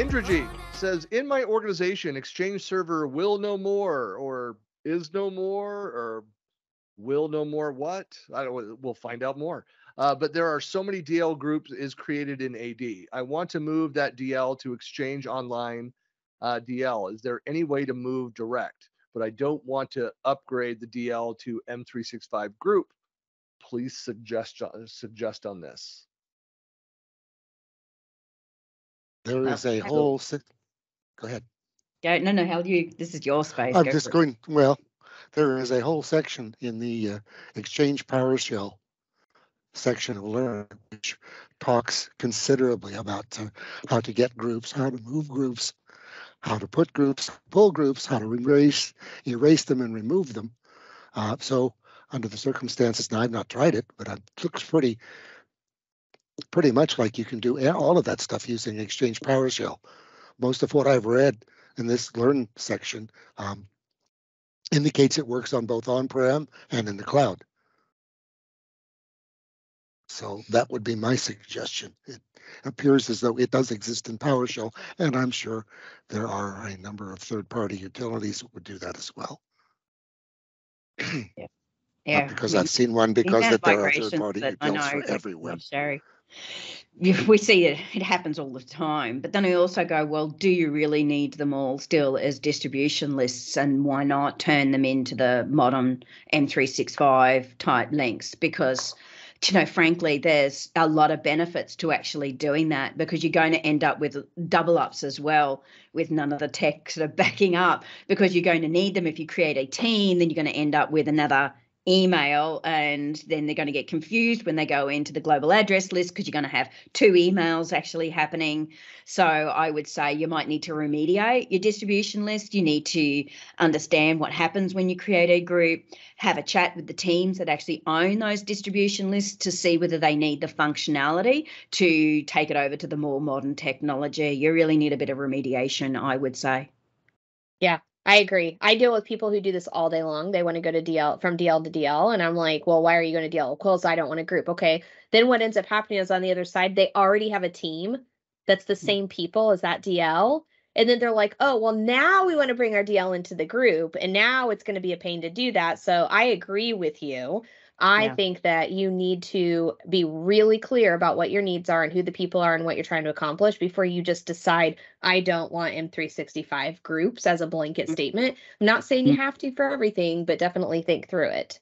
Liturgy says in my organization, Exchange server will no more, or is no more, or will no more. What? I don't. We'll find out more. Uh, but there are so many DL groups is created in AD. I want to move that DL to Exchange Online uh, DL. Is there any way to move direct? But I don't want to upgrade the DL to M365 group. Please suggest suggest on this. There is a whole. Go ahead. Yeah, no, no, Hal, you, this is your space. I'm Go just for it. going, well, there is a whole section in the uh, Exchange PowerShell section of Learn, which talks considerably about uh, how to get groups, how to move groups, how to put groups, pull groups, how to erase, erase them and remove them. Uh, so under the circumstances, now I've not tried it, but it looks pretty, pretty much like you can do all of that stuff using Exchange PowerShell. Most of what I've read in this Learn section um, indicates it works on both on-prem and in the cloud. So that would be my suggestion. It appears as though it does exist in PowerShell, and I'm sure there are a number of third-party utilities that would do that as well. Yeah. Not because I've seen one, because that there are that I utilities for necessary. Yeah, We see it, it happens all the time. But then I also go, well, do you really need them all still as distribution lists? And why not turn them into the modern M365 type links? Because, you know, frankly, there's a lot of benefits to actually doing that because you're going to end up with double ups as well with none of the tech sort of backing up because you're going to need them if you create a team, then you're going to end up with another email and then they're going to get confused when they go into the global address list because you're going to have two emails actually happening. So i would say you might need to remediate your distribution list. You need to understand what happens when you create a group. Have a chat with the teams that actually own those distribution lists to see whether they need the functionality to take it over to the more modern technology. You really need a bit of remediation i would say I agree. I deal with people who do this all day long. They want to go to DL from DL to DL. And I'm like, well, why are you going to DL? Because I don't want a group. Okay. Then what ends up happening is on the other side, they already have a team that's the hmm. same people as that DL. And then they're like, oh, well, now we want to bring our DL into the group. And now it's going to be a pain to do that. So I agree with you. I Yeah. think that you need to be really clear about what your needs are and who the people are and what you're trying to accomplish before you just decide, I don't want M365 groups as a blanket Mm. statement. I'm not saying you have to for everything, but definitely think through it.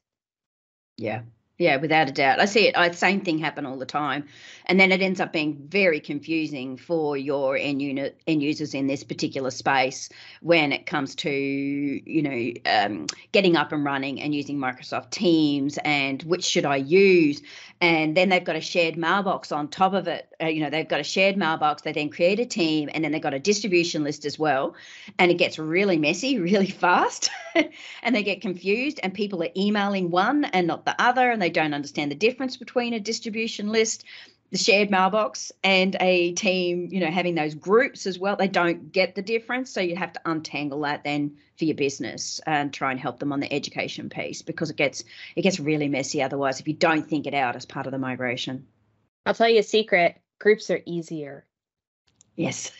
Yeah. Yeah, without a doubt. I see it. I, same thing happen all the time. And then it ends up being very confusing for your end unit end users in this particular space when it comes to, you know, um, getting up and running and using Microsoft Teams and which should I use? And then they've got a shared mailbox on top of it. Uh, you know, they've got a shared mailbox. They then create a team and then they've got a distribution list as well. And it gets really messy really fast. and they get confused and people are emailing one and not the other and they don't understand the difference between a distribution list the shared mailbox and a team you know having those groups as well they don't get the difference so you have to untangle that then for your business and try and help them on the education piece because it gets it gets really messy otherwise if you don't think it out as part of the migration I'll tell you a secret groups are easier. yes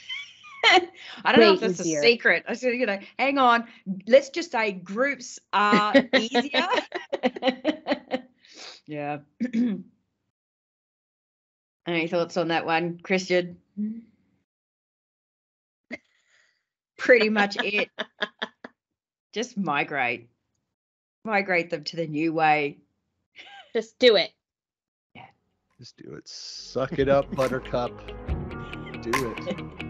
I don't know if that's easier. a secret. I said, you know, hang on. Let's just say groups are easier. yeah. Any thoughts on that one, Christian? Pretty much it. Just migrate. Migrate them to the new way. Just do it. Just do it. Suck it up, Buttercup. Do it.